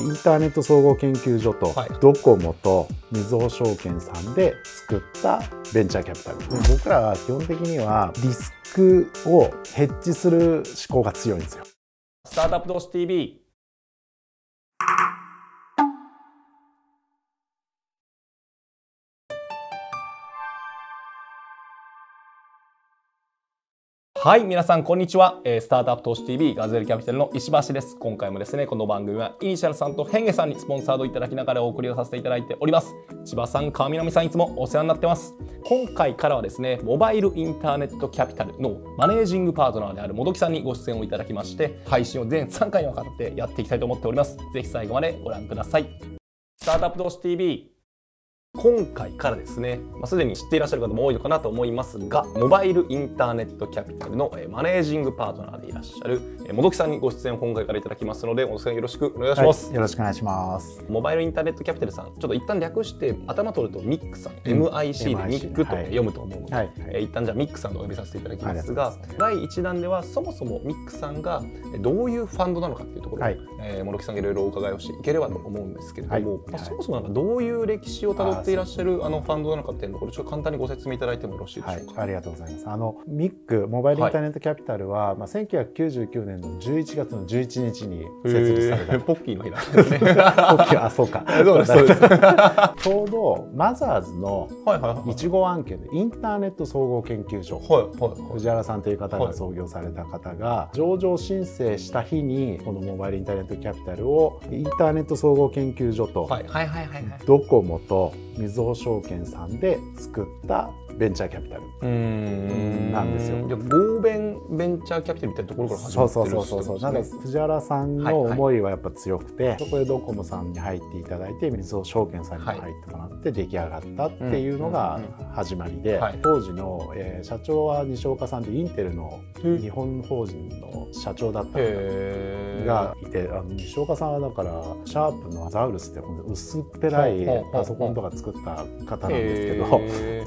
インターネット総合研究所とドコモとみずほ証券さんで作ったベンチャーキャピタル。僕らは基本的にはリスクをヘッジする思考が強いんですよ。スタートアップ投資 TV はい、皆さん、こんにちは。え、スタートアップ投資 TV ガズエルキャピタルの石橋です。今回もですね、この番組はイニシャルさんとヘンゲさんにスポンサードいただきながらお送りをさせていただいております。千葉さん、川南さん、いつもお世話になってます。今回からはですね、モバイルインターネットキャピタルのマネージングパートナーである元木さんにご出演をいただきまして、配信を全3回にわたってやっていきたいと思っております。ぜひ最後までご覧ください。スタートアップ投資 TV 今回からですね、まあ、すでに知っていらっしゃる方も多いのかなと思いますが、モバイルインターネットキャピタルのマネージングパートナーでいらっしゃる本木さんにご出演を今回からいただきますので、おさんよろしくお願いします、はい、よろしくお願いします。モバイルインターネットキャピタルさん、ちょっと一旦略して頭取るとミックさん、うん、MIC でミックと読むと思うので、はい、え一旦じゃあミックさんとお呼びさせていただきますが、第1弾ではそもそもミックさんがどういうファンドなのかっていうところを、はい、えー、諸木さんがいろいろお伺いをしていければと思うんですけれども、まあ、そもそもなんかどういう歴史をたどっていらっしゃるあのファンドなのかっていうところちょっと簡単にご説明いただいてもよろしいでしょうか？はい、ありがとうございます。あのミックモバイルインターネットキャピタルは、はい、まあ1999年の11月の11日に設立された。ポッキーの日なんですね。ポッキーあそうか。ちょうどマザーズのい号案件でインターネット総合研究所、はいはい、藤原さんという方が創業された方が上場申請した日にこのモバイルインターネットキャピタルをインターネット総合研究所とドコモとみずほ証券さんで作ったベンチャーキャピタル。なんですよ。合弁ベンチャーキャピタルみたいなところから始まってるそうそうそうそう。なんか藤原さんの思いはやっぱ強くて、はい。はい、そこでドコモさんに入っていただいて、みずほ証券さんに入ってもらって出来上がったっていうのが始まりで、当時の、えー、社長は西岡さんでインテルの日本法人の社長だった方がいて、あの西岡さんはだからシャープのザウルスって薄っぺらいパソコンとか作った方なんですけど、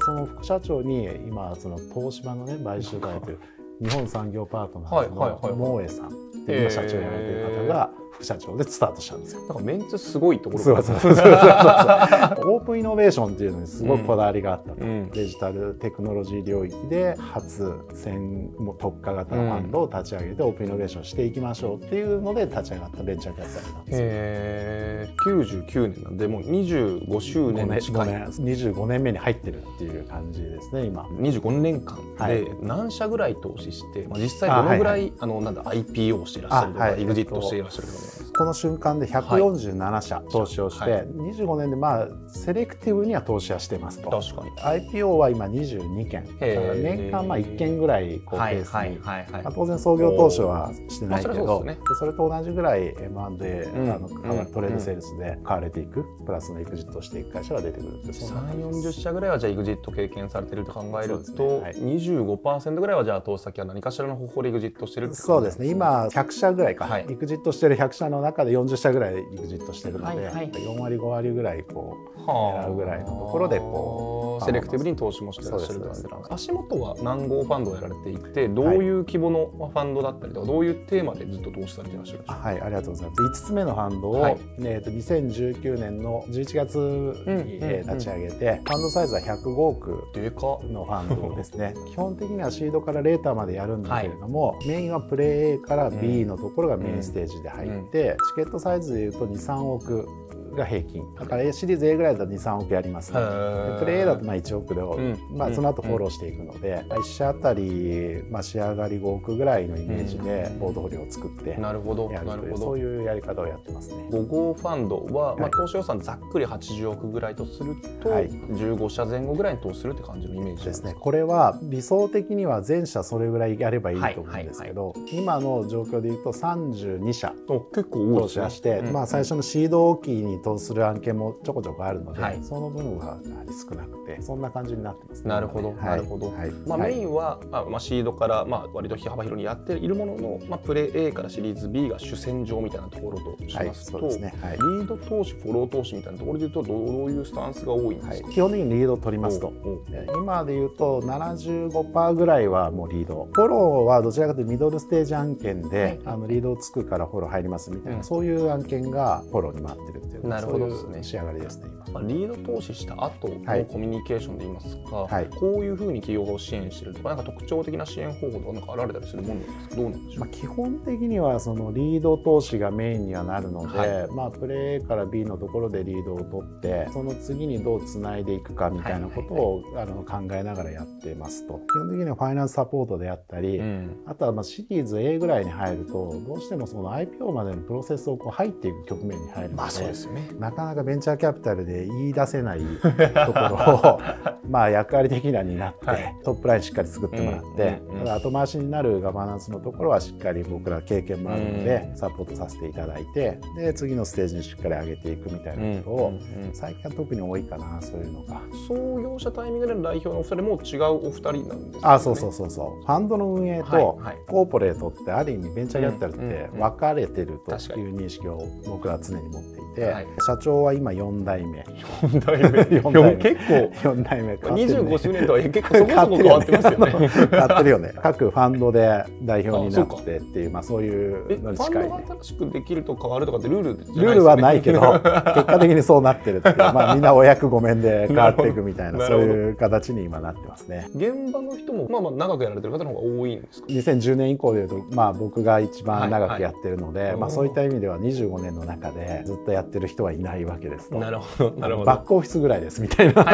その副社長に今その東芝のね買収されてる日本産業パートナーの萌えさんっていう社長をやられてる方が副社長でスタートしたんですよ。なんかメンツすごいところ。そうそうそうそう オープンイノベーションっていうのにすごいこだわりがあったと、うん、デジタルテクノロジー領域で初専も特化型のファンドを立ち上げて、オープンイノベーションしていきましょうっていうので立ち上がったベンチャーキャピタルなんですよ。へ99年なんでもう25周年。近い年25年目に入ってるっていう感じですね今。25年間で何社ぐらい投資して、まあ、実際どのぐらいあ、のなんだ IPO をしていらっしゃるとか、はい、エグジットしていらっしゃるとかこの瞬間で147社投資をして、はい、25年でまあセレクティブには投資はしてますと。確かに。IPO は今22件。年間まあ1件ぐらいこうペースに、まあ、当然創業当初はしてないけど、そね、それと同じぐらい M&A、うん、あのトレードセールスで買われていく、プラスのエグジットしていく会社が出てくるって3 4 0社ぐらいはじゃあエグジット経験されてると考えると、ね。はい、25%ぐらいはじゃあ投資先は何かしらの方法でエグジットしてるそうですね。今100社ぐらいか、はい、エグジットしてる100社の中で40社ぐらいエグジットしてるので、はいはい、4割5割ぐらいこう狙うぐらいのところでこうセレクティブに投資もしてらっしゃると足元は何号ファンドをやられていてどういう規模のファンドだったりとか、どういうテーマでずっと投資されていらっしゃるんでしょうか。はいありがとうございます。5つ目のファンドを、はい、えー、と2019年の11月に、え立ち上げて、ファンドサイズは105億のファンドですね。基本的にはシードからレーターまでやるんだけれども、はい、メインはプレイ A から B のところがメインステージで入って、チケットサイズでいうと23億が平均。だから A シリーズ A ぐらいだと23億やりますね。プレイ A だとまあ1億で、うん、まあ、その後フォローしていくので、うん、1社あたり、まあ、仕上がり5億ぐらいのイメージでポートフォリオを作ってなるほどなるほど。そういうやり方をやってますね。5号ファンドは、まあ、投資予算ざっくり80億ぐらいとすると、はい、15社前後ぐらいに投資するって感じのイメージですね。これは理想的には全社それぐらいやればいいと思うんですけど、はいはいはい、今の状況でいうと32社結構投資して、うん、まあ、最初のシード期に投資する案件もちょこちょこあるので、はい、その分は少なくてそんな感じになってます、ね、なるほど、なるほど、はい、まあ、メインは、まあ、シードからまあ割と幅広にやっているものの、まあ、プレー A からシリーズ B が主戦場みたいなところとしますと、はいね。はい、リード投資フォロー投資みたいなところでいうとどういうスタンスが多いんですか、基本的にリードを取りますと。今でいうと75%ぐらいはもうリード。フォローはどちらかというとミドルステージ案件で、あのリードをつくからフォロー入りますみたいな、うん、そういう案件がフォローに回ってるっていうなるほどですね。仕上がりですね今、まあ、リード投資した後のコミュニケーションで言いますか、はい、こういうふうに企業を支援してるとかなんか特徴的な支援方法とかなんかあられたりするものなんですか？どうなんでしょう、まあ、基本的にはそのリード投資がメインにはなるので、はい、まあプレーから B のところでリードを取ってその次にどうつないでいくかみたいなことを、あの考えながらやってますと。基本的にはファイナンスサポートであったり、うん、あとはまあシリーズ A ぐらいに入るとどうしてもその IPO までのプロセスをこう入っていく局面に入るので,、まあそうですよね、なかなかベンチャーキャピタルで言い出せないところを まあ役割的には担って、はい、トップラインしっかり作ってもらって、うんうんうん、ただ後回しになるガバナンスのところはしっかり僕ら経験もあるので、サポートさせていただいてで次のステージにしっかり上げていくみたいなことを、最近は特に多いかなそういうのが。創業者タイミングでの代表のお二人も違うお二人なんですか、ね、あそうそうそうそう。ファンドの運営とコーポレートってある意味ベンチャーキャピタルって分かれてるという認識を僕らは常に持っていて、はい、社長は今4代目。4代目 ,4 代目。結構4代目変ってる、ね、25周年とは結構そこそこ変わってますよね。変ってるよね。各ファンドで代表になってっていうまあそういうのに近い、ね、ファンドが新しくできると変わるとかってルール、ね、ルールはないけど結果的にそうなってるっていう。まあみんなお役御免で変わっていくみたいなそういう形に今なってますね。現場の人もまあまあ長くやられてる方の方が多いんですか？2010年以降でいうとまあ僕が一番長くやってるので、はいはい、まあそういった意味では25年の中でずっとやってる人はいないわけですと。なるほどなるほど。バックオフィスぐらいですみたいな。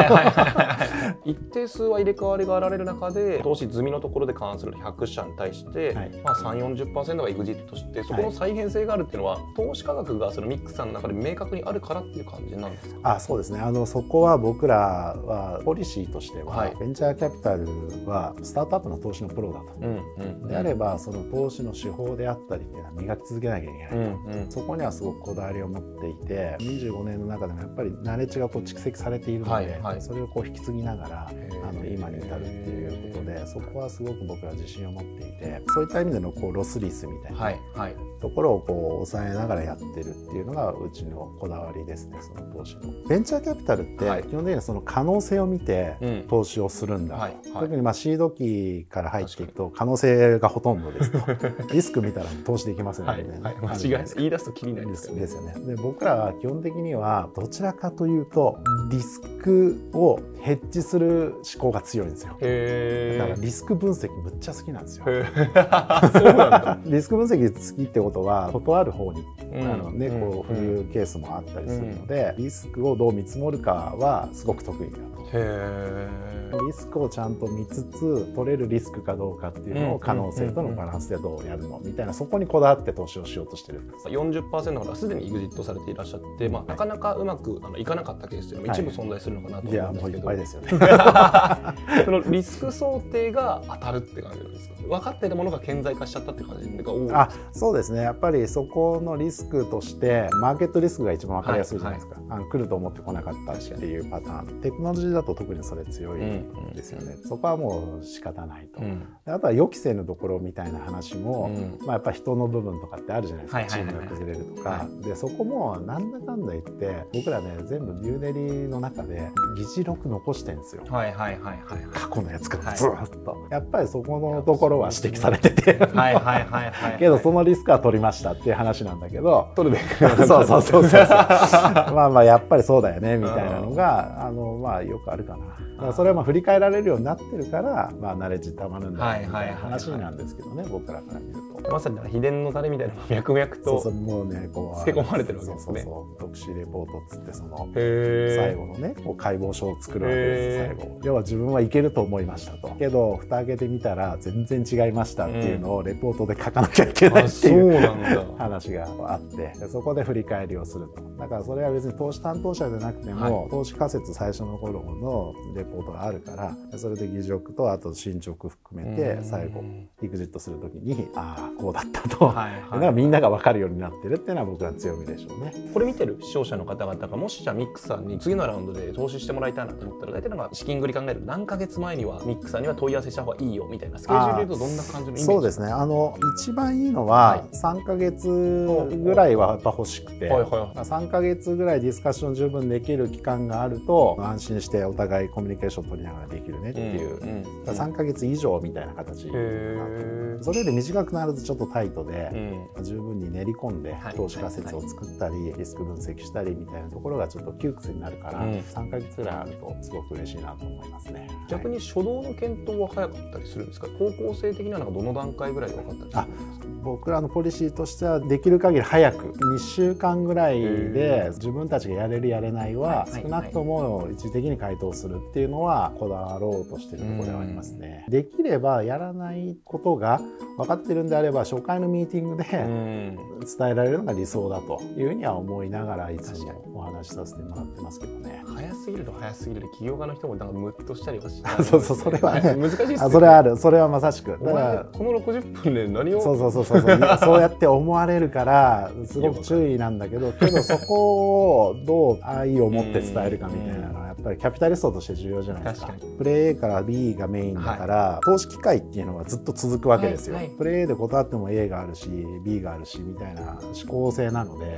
一定数は入れ替わりがあられる中で投資済みのところで関する100社に対して、はい、まあ3 4 0がエグジットしてそこの再編成があるっていうのは、はい、投資価格がそのミックスさんの中で明確にあるからっていう感じなんですか？あそうですね。あのそこは僕らはポリシーとしては、はい、ベンチャーキャピタルはスタートアップの投資のプロだと、うんうん、であればその投資の手法であったりっていうのは磨き続けなきゃいけないと、うんうん、そこにはすごくこだわりを持っていて25年の中でもやっぱりナレッジがこう蓄積されているので、はいはい、それをこう引き継ぎながらあの今に至るっていうことでそこはすごく僕は自信を持っていてそういった意味でのこうロスリスみたいな、はいはい、ところをこう抑えながらやってるっていうのがうちのこだわりですねその投資の。ベンチャーキャピタルって基本的にはその可能性を見て投資をするんだ、うんはい。はい、特にまあシード期から入っていくと可能性がほとんどですと。リスク見たら投資できますよね、はい。はい、間違いない。言い出すときりないですですよね。で僕らは基本的にはどちらかというとリスクをヘッジする思考が強いんですよ。だからリスク分析むっちゃ好きなんですよ。そうなんだ。リスク分析好きってことは断る方に、うん、あのね、こういうケースもあったりするので、リスクをどう見積もるかはすごく得意だとリスクをちゃんと見つつ取れるリスクかどうかっていうのを可能性とのバランスでどうやるのみたいなそこにこだわって投資をしようとしてる。んです40%の方はすでに EXIT されていらっしゃって、まあ、なかなかうまくあのいかなかったケースというのも一部存在するのかなと思うんですけど、はい、いですよね。そのリスク想定が当たるって感じなんですか？分かっているものが顕在化しちゃったって感じが多いあそうですね。やっぱりそこのリスクとしてマーケットリスクが一番分かりやすいじゃないですか、はい。はい、あの来ると思ってこなかったっていうパターン。テクノロジーだと特にそれ強いですよね、うん、そこはもう仕方ないと、うん、あとは予期せぬところみたいな話も、うん、まあ、やっぱ人の部分とかってあるじゃないですか、チームが崩れるとか、はい、でそこもなんだかんだ言って僕らね全部ビューデリの中で議事録残してんですよ、はいはいはいはい、過去のやつからずっと、はい、やっぱりそこのところは指摘されてて。はいはいはいはい、けどそのリスクは取りましたっていう話なんだけど取るべき そうそうそうそう まあまあやっぱりそうだよねみたいなのがあのまあよくあるかな。からそれはまあ振り返られるようになってるから、まあ、ナレッジたまるんだみたいな話なんですけどね、僕らから見ると。まさに秘伝のタレみたいな 脈々とそうそうもうねこう漬け込まれてるわけですね。そうそう特殊レポートっつってその最後のねこう解剖書を作るわけです最後。要は自分はいけると思いましたと。けど蓋開けてみたら全然違いましたっていうのをレポートで書かなきゃいけないっていう 話があってそこで振り返りをすると。だからそれは別に投資担当者じゃなくても、はい、投資仮説最初の頃のレポートがあるからそれで議事とあと進捗含めて最後エグジットする時にああこうだったと、はいはい、だからみんなが分かるようになってるっていうのは僕は強みでしょうね。これ見てる視聴者の方々がもしじゃあミックさんに次のラウンドで投資してもらいたいなと思ったら大体なんか資金繰り考える。何ヶ月前にはミックさんには問い合わせした方がいいよみたいなスケジュールでいうとどんな感じのイメージそうですね。あの一番いいのは3か月ぐらいはやっぱ欲しくて、はいはい、3か月ぐらいディスカッション十分できる期間があると安心してお互いコミュニケーション取りながらできるねっていう、うんうん、3か月以上みたいな形それで短くなるとちょっとタイトで、うん、十分に練り込んで投資仮説を作ったり、リスク分析したりみたいなところがちょっと窮屈になるから、うん、3か月ぐらいあるとすごく嬉しいなと思いますね。逆に初動の検討は早かったりするんですか？方向性的なんかどの段階ぐらいで分かったりするんですか？僕らのポリシーとしてはできる限り早く2週間ぐらいで自分たちがやれるやれないは少なくとも一時的に回答するっていうのはこだわろうとしてるところではありますね。できればやらないことが分かってるんであれば初回のミーティングで伝えられるのが理想だというふうには思いながらいつもお話しさせてもらってますけどね。早すぎると早すぎるで起業家の人もなんかムッとしたりはしない、ね、そうそうそれはね。難しいです、ね、それはあるそれはまさしく。だからこの60分で何を？そうそうそうそうそうやって思われるからすごく注意なんだけどけどそこをどう愛を持って伝えるかみたいなのはやっぱりキャピタリストとして重要じゃないですか。プレー A から B がメインだから、はい、投資機会っていうのはずっと続くわけですよ、はいはい、プレー A で断っても A があるし B があるしみたいな思考性なので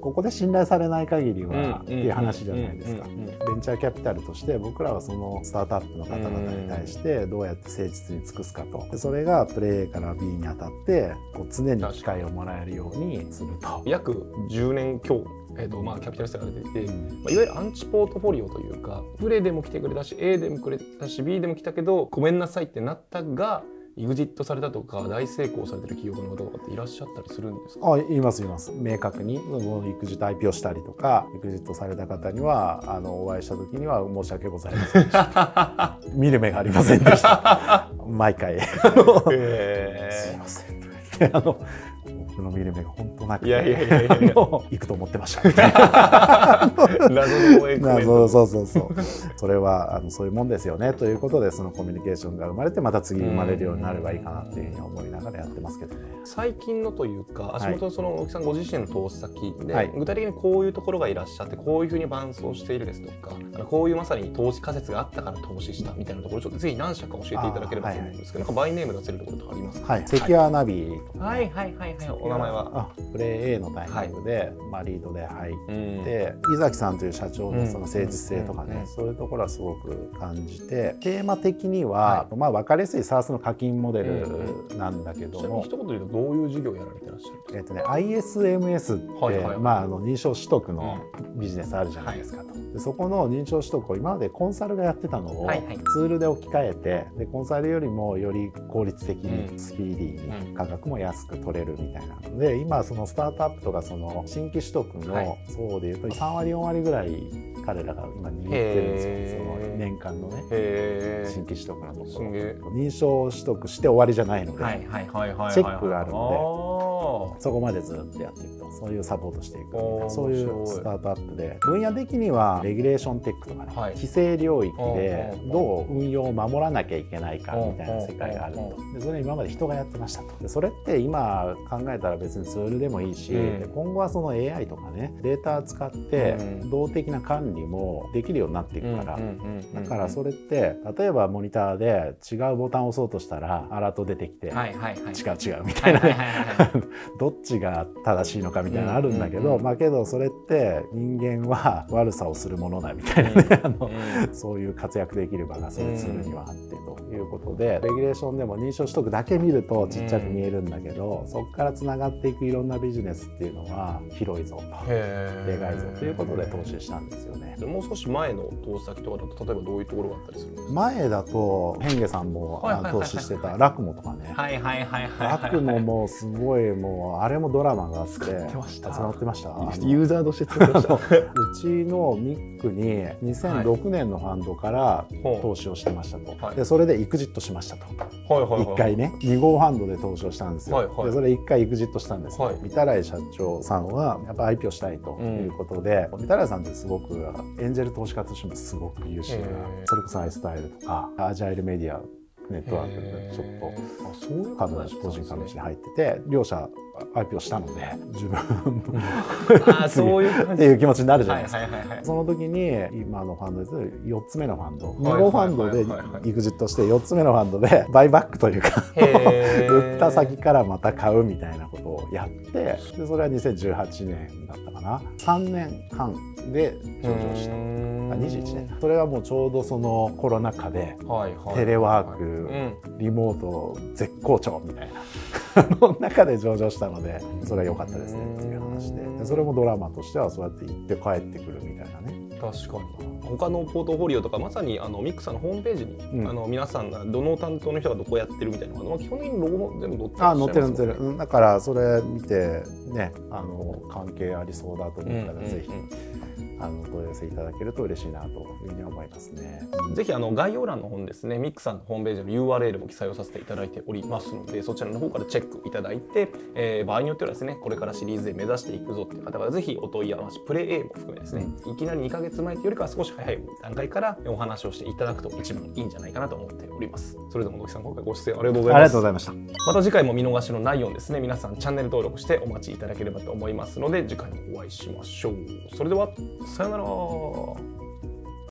ここで信頼されない限りはっていう話じゃないですか。ベンチャーキャピタルとして僕らはそのスタートアップの方々に対してどうやって誠実に尽くすかと。それがプレー A から B にあたってこう常に機会をもらえるようにすると。約10年強えーとまあ、キャピタリストが出ていて、うん、まあ、いわゆるアンチポートフォリオというかプレでも来てくれたし A でもくれたし B でも来たけどごめんなさいってなったがイグジットされたとか大成功されてる企業の方とかっていらっしゃったりするんですか？あいますいます。明確にイグジット IP をしたりとかイグジットされた方にはあのお会いした時には申し訳ございませんでした。見る目がありませんでした。毎回。すいません。あの僕の見る目が本当なくていやいやいやいや行くと思ってました。謎の応謎そうそうそうそれはあのそういうもんですよね。ということでそのコミュニケーションが生まれてまた次生まれるようになればいいかなっていうふうに思いながらやってますけどね。最近のというか足元その大木さんご自身の投資先で、はい、具体的にこういうところがいらっしゃってこういうふうに伴走しているですとかこういうまさに投資仮説があったから投資したみたいなところちょっとぜひ何社か教えていただければと思うんですけど、はいはい、なんかバイネーム出せるところとかありますか、はい、セキュアナビ、はいはいはいはいお名前は？プレイ A のタイミングで、はい、まあ、リードで入って、うん、井崎さんという社長のその誠実性とかね、うん、そういうところはすごく感じてテーマ的には、はい、まあ、分かりやすい SARS の課金モデルなんだけども、うん、一言で言うとどういう事業をやられてらっしゃるえっとね ISMS って、はいはい、まあ、あの認証取得のビジネスあるじゃないですかと。でそこの認証取得を今までコンサルがやってたのをツールで置き換えてでコンサルよりもより効率的にスピーディーに価格も安く取れるみたいなので今そのスタートアップとかその新規取得の層でいうと3割4割ぐらい彼らが今握ってるんですよその年間のね。新規取得のところ。認証取得して終わりじゃないので。チェックがあるのでそこまでずっとやっていくとそういうサポートしていくそういうスタートアップで分野的にはレギュレーションテックとかね、はい、規制領域でどう運用を守らなきゃいけないかみたいな世界があると。でそれ今まで人がやってましたと。でそれって今考えたら別にツールでもいいし、うん、今後はその AI とかねデータ使って動的な管理もできるようになっていくから。だからそれって例えばモニターで違うボタンを押そうとしたらアラート出てきて、はいはいはい、違う違うみたいなね どっちが正しいのかみたいなのあるんだけど、まあけどそれって人間は悪さをするものだみたいなね、あのそういう活躍できる場がそれツールにはあってということでレギュレーションでも認証取得だけ見るとちっちゃく見えるんだけど、そこからつながっていくいろんなビジネスっていうのは広いぞと。でかいぞということで投資したんですよね。もう少し前の投資先とかだと例えばどういうところがあったりするんですか？前だと変化さんも投資してたラクモとかね。ラクモもすごいもうもあれもドラマがあって使ってまってました？ユーザーとして使ってました。うちのミックに2006年のファンドから投資をしてましたと、はい、でそれでエクジットしましたと、はいはいはい、1回ね2号ファンドで投資をしたんですよ、はいはい、でそれ1回エクジットしたんですよ、はい、御手洗社長さんはやっぱ IPO したいということで、うん、御手洗さんってすごくエンジェル投資家としてもすごく優秀なそれこそアイスタイルとかアジャイルメディアネットワークでちょっと株主個人株主に入ってて両者 IPO したので自分 あそういうっていう気持ちになるじゃないですか、その時に今のファンドで4つ目のファンド。2号ファンドでエグジットして4つ目のファンドでバイバックというか 売った先からまた買うみたいなことをやってでそれは2018年だったかな。3年半で上場した。21年。それはもうちょうどそのコロナ禍でテレワーク、リモート絶好調みたいなの中で上場したのでそれは良かったですねっていう話で。でそれもドラマとしてはそうやって行って帰ってくるみたいなね。確かに他のポートフォリオとかまさにあのミックさんのホームページに、うん、あの皆さんがどの担当の人がどこやってるみたいなのが基本的にロゴも全部載ってあ載ってる載ってる。だからそれ見てねあの関係ありそうだと思ったらぜひ、あの問い合わせいただけると嬉しいなというふうに思いますね。ぜひあの概要欄の方にですね、ミックさんのホームページの URL も記載をさせていただいておりますので、そちらの方からチェックいただいて、えー、場合によってはですね、これからシリーズ A 目指していくぞっていう方はぜひお問い合わせ、プレイ A も含めですね、いきなり2ヶ月前というよりかは少し早い段階からお話をしていただくと一番いいんじゃないかなと思っております。それでも野木さん今回ご出演ありがとうございます。ありがとうございました。また次回も見逃しのないようですね、皆さんチャンネル登録してお待ちいただければと思いますので、次回もお会いしましょう。それでは、さよなら。